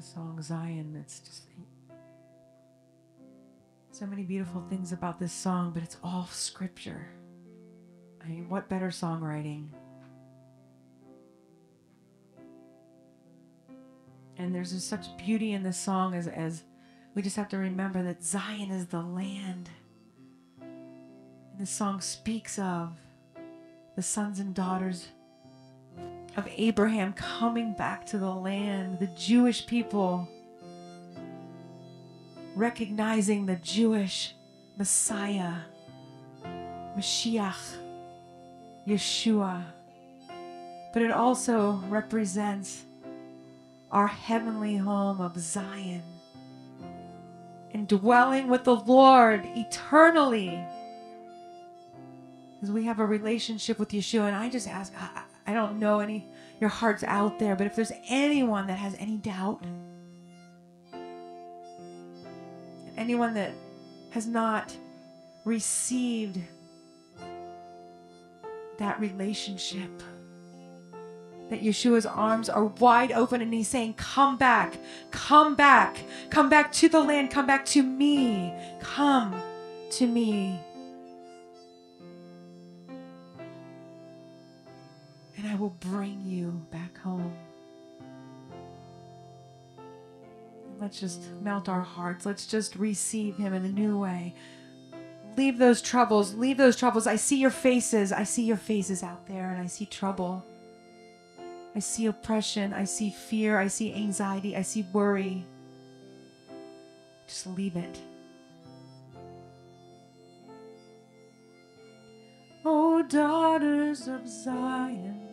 the song Zion. It's just so many beautiful things about this song, but it's all scripture. I mean, what better songwriting? And there's just such beauty in this song as, as we just have to remember that Zion is the land. And this song speaks of the sons and daughters of Abraham coming back to the land, the Jewish people recognizing the Jewish Messiah, Mashiach, Yeshua. But it also represents our heavenly home of Zion and dwelling with the Lord eternally. Because we have a relationship with Yeshua. And I just ask, I, don't know any, your heart's out there, but if there's anyone that has any doubt, anyone that has not received that relationship, that Yeshua's arms are wide open and he's saying, Come back, come back, come back to the land, come back to me, come to me. And I will bring you back home. Let's just melt our hearts. Let's just receive him in a new way. Leave those troubles. Leave those troubles. I see your faces. I see your faces out there, and I see trouble. I see oppression. I see fear. I see anxiety. I see worry. Just leave it. Oh, daughters of Zion.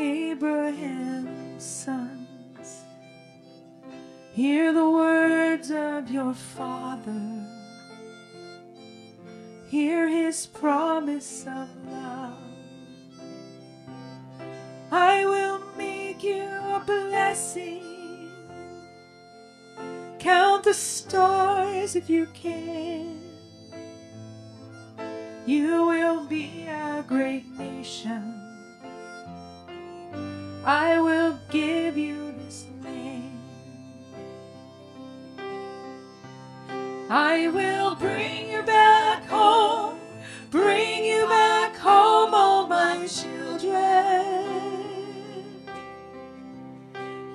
Abraham's sons. Hear the words of your father. Hear his promise of love. I will make you a blessing. Count the stars if you can. You will be a great nation. I will give you this land. I will bring you back home, bring you back home, all my children.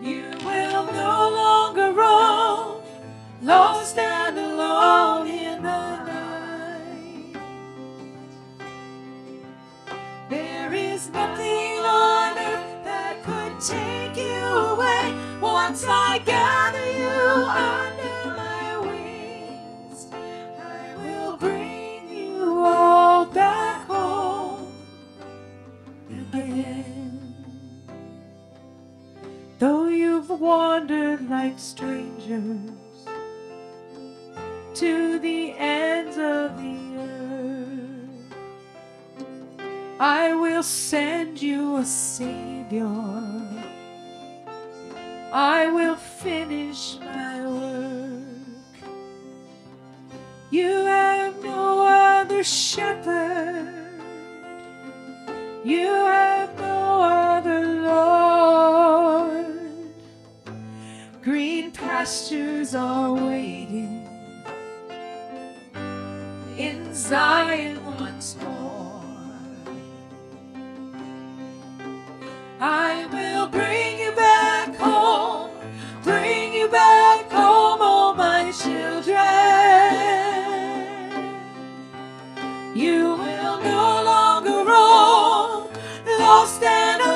You will no longer roam, lost and alone in the night. There is nothing once I gather you under my wings. I will bring you all back home again. Though you've wandered like strangers to the ends of the earth, I will send you a Savior. I will finish my work. You have no other shepherd. You have no other Lord. Green pastures are waiting in Zion once more. I will lost and alone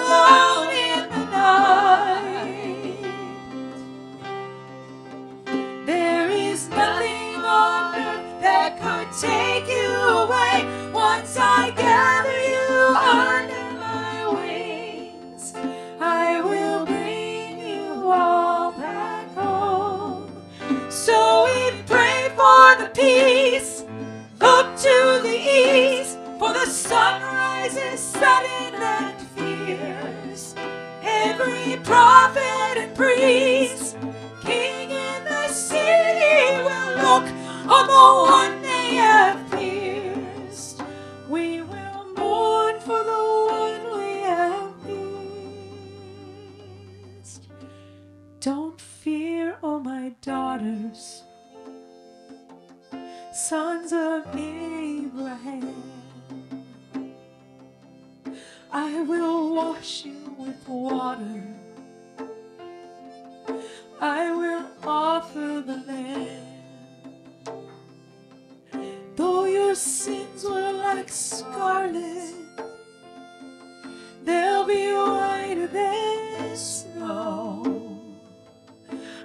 every prophet and priest. King in the city will look on the one they have. We will mourn for the one we have. Don't fear, oh my daughters, sons of Abraham. I will wash you with water. I will offer the Lamb. Though your sins were like scarlet, they'll be whiter than snow.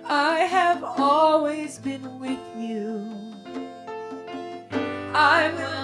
I have always been with you. I will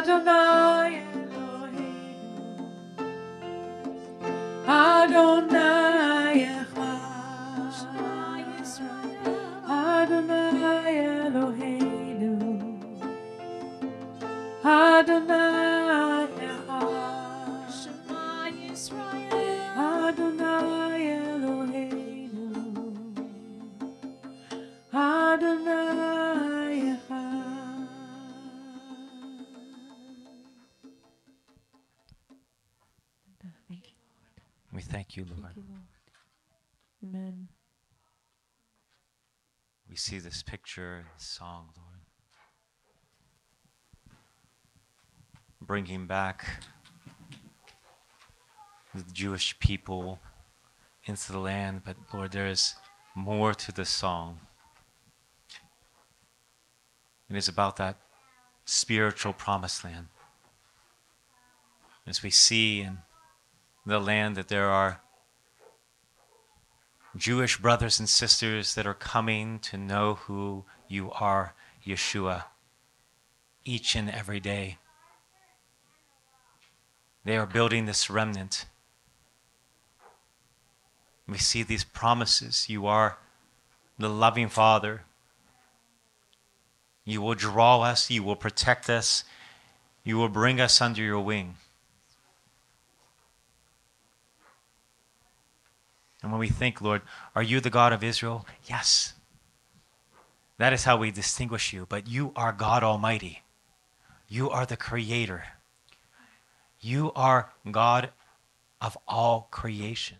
Adonai Elohim. Adonai Echad. Adonai Eloheinu. Adonai thank you, Lord. thank you, Lord. Amen. We see this picture, and this song, Lord. Bringing back the Jewish people into the land, but Lord, there is more to this song. It is about that spiritual promised land. As we see in the land that there are Jewish brothers and sisters that are coming to know who you are, Yeshua, each and every day. They are building this remnant. We see these promises. You are the loving Father. You will draw us, you will protect us, you will bring us under your wing. And when we think, Lord, are you the God of Israel? Yes. That is how we distinguish you. But you are God Almighty. You are the Creator. You are God of all creation.